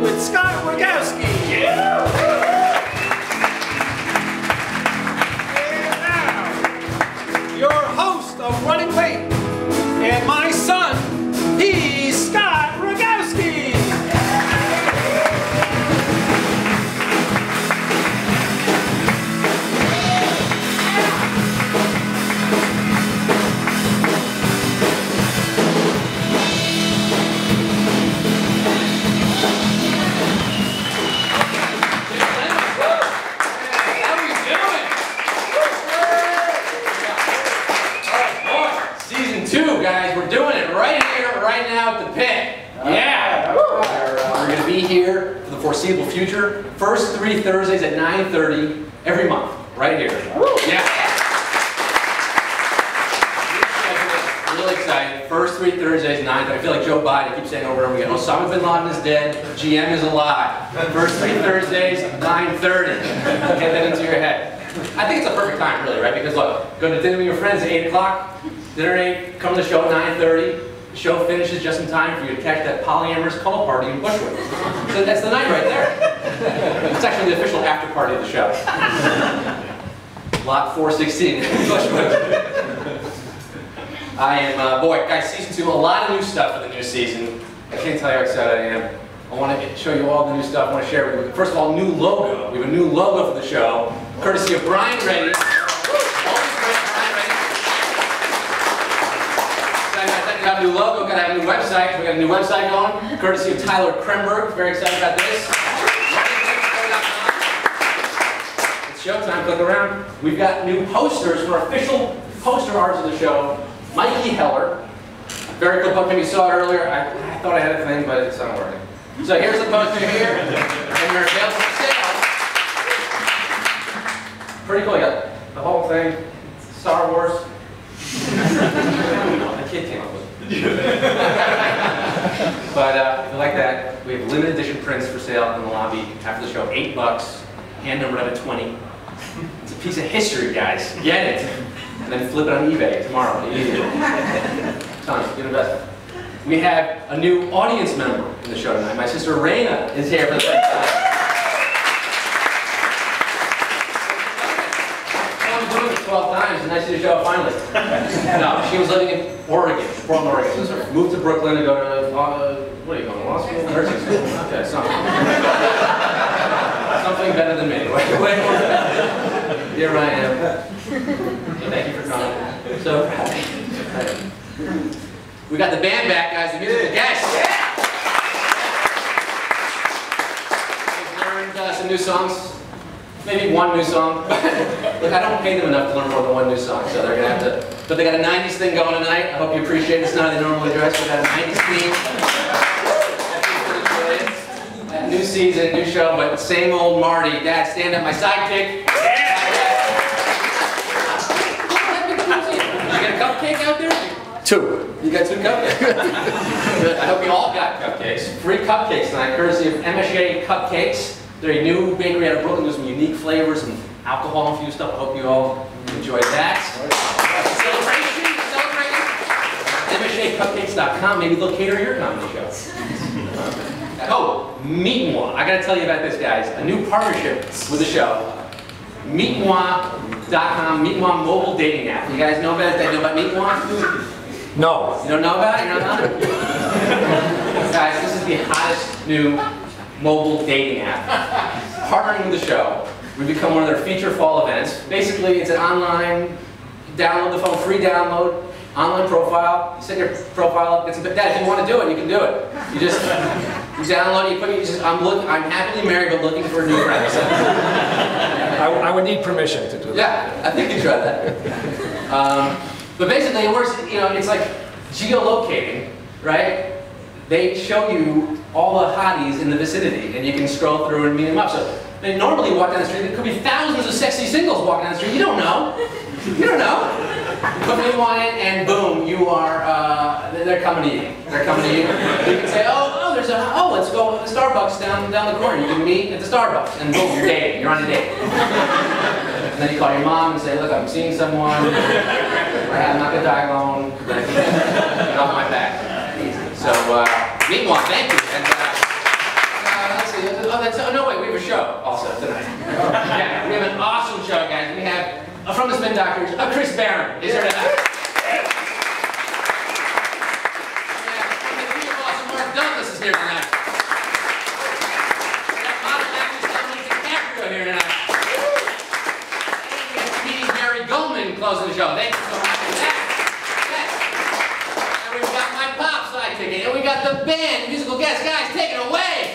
with Skywalker. Gap. guys. We're doing it right here, right now at the pit. Yeah. We're going to be here for the foreseeable future. First three Thursdays at 9.30 every month, right here. Yeah. really excited. First three Thursdays, 9.30. I feel like Joe Biden keeps saying over and over again, Osama bin Laden is dead, GM is alive. First three Thursdays, 9.30. Get that into your head. I think it's a perfect time, really, right? Because look, go to dinner with your friends at 8 o'clock, dinner 8, come to the show at 9.30, the show finishes just in time for you to catch that polyamorous call party in Bushwick. So that's the night right there. It's actually the official after party of the show. Lot 416 in Bushwick. I am, uh, boy, guys, season two, a lot of new stuff for the new season. I can't tell you how excited I am. I want to show you all the new stuff. I want to share with you. First of all, new logo. We have a new logo for the show, courtesy of Brian Reddy. Got a new logo, got to have a new website. We got a new website going, courtesy of Tyler Kremberg. Very excited about this. It's showtime. Click around. We've got new posters for official poster arts of the show. Mikey Heller. Very cool poster. You saw it earlier. I, I thought I had a thing, but it's not working. So here's the poster here, and they're available for sale. Pretty cool. You got the whole thing. Star Wars. the kid came up with it. but uh, if you like that, we have limited edition prints for sale in the lobby after the show. Eight bucks, hand numbered at 20. It's a piece of history, guys. Get it. And then flip it on eBay tomorrow. Tons, good investment. We have a new audience member in the show tonight. My sister Raina is here for the first time. I'm doing it 12 times and I see the show finally. no, she was living in Oregon, Portland, Oregon. So moved to Brooklyn to go to, uh, what are you going, law school? Nursing school? Okay, something. something better than me. Here I am. Thank you for coming. So. We got the band back, guys, the musical. Yeah. We've learned uh, some new songs, maybe one new song. Look, I don't pay them enough to learn more than one new song, so they're gonna have to. But they got a 90s thing going tonight. I hope you appreciate it. It's not how they normally dress, we got a 90s theme. New season, new show, but same old Marty. Dad, stand up, my sidekick. Yeah. Did you get a cupcake out there? Two. You got two cupcakes. I hope you all got cupcakes. Free cupcakes tonight, courtesy of Eméché Cupcakes. They're a new bakery out of Brooklyn with some unique flavors and alcohol infused stuff. I hope you all enjoy that. Celebration, celebrating. EmecheCupcakes.com. Maybe they'll cater your comedy show. oh, Meet Moi. I gotta tell you about this, guys. A new partnership with the show. Meet Moi mobile dating app. You guys know about it? They know about Meet Moi? No. You don't know about it? You're not on it? Guys, this is the hottest new mobile dating app. Partnering with the show, we become one of their feature fall events. Basically, it's an online, download the phone, free download, online profile. You set your profile up. It's a, Dad, if you want to do it, you can do it. You just you download, you put, you just, I'm looking, I'm happily married, but looking for a new friend. I, I, would need permission to do that. Yeah, I think you try that. Um, but basically it works, you know, it's like geolocating, right? They show you all the hotties in the vicinity and you can scroll through and meet them up. So they normally walk down the street, there could be thousands of sexy singles walking down the street. You don't know. You don't know. Put me on it and boom, you are, uh, they're coming to you. They're coming to you. You can say, oh, oh, there's a, oh, let's go to Starbucks down, down the corner. You can meet at the Starbucks and boom, you're dating. You're on a date. And then you call your mom and say, look, I'm seeing someone. I'm not going to die alone. Get off my back. So, uh, meanwhile, thank you. And, uh, uh, let's see. Oh, that's, oh, no, wait, we have a show also tonight. yeah, we have an awesome show, guys. We have, from the Spin Doctors, uh, Chris Barron is here tonight. Yeah, Awesome, Mark Douglas is here tonight. Meeting Barry Goldman closing the show. Thank you so much for that. Yes. And we've got my pop and we got the band, musical guest. Guys, take it away.